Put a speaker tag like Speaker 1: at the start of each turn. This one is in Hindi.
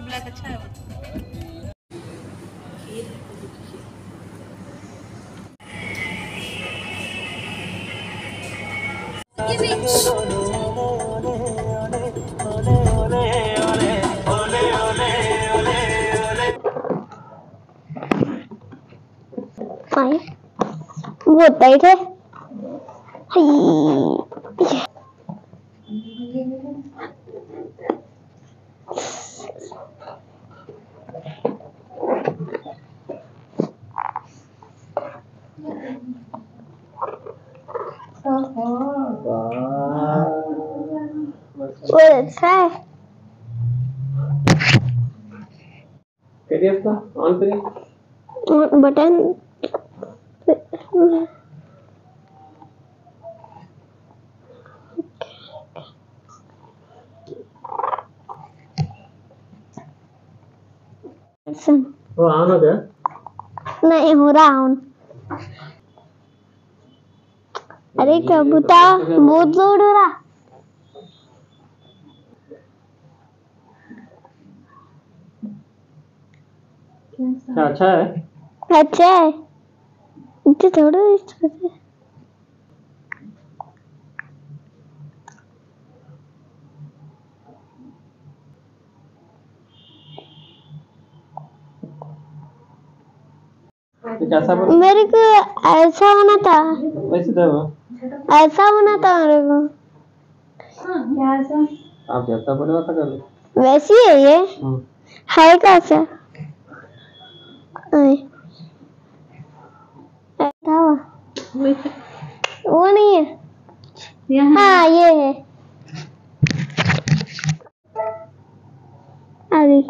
Speaker 1: ब्लैक अच्छा है वो।
Speaker 2: टाइट है
Speaker 3: ऑन करिए
Speaker 2: और बटन
Speaker 3: ऑन
Speaker 2: नहीं, हो रहा हूँ अरे, कबूतर, बहुत ज़ोर हो रहा।
Speaker 3: क्या अच्छा है?
Speaker 2: अच्छा है। इतने थोड़ा इसको से-
Speaker 3: तो कैसा बोला
Speaker 2: मेरे को ऐसा होना था।
Speaker 3: वैसे तो वो।
Speaker 2: ऐसा होना था मेरे को।
Speaker 3: आप जैसा बोले वैसा कर लो।
Speaker 2: वैसी है ये।
Speaker 3: हम्म।
Speaker 2: है कैसा वो नहीं है। हाँ। ये है। अरे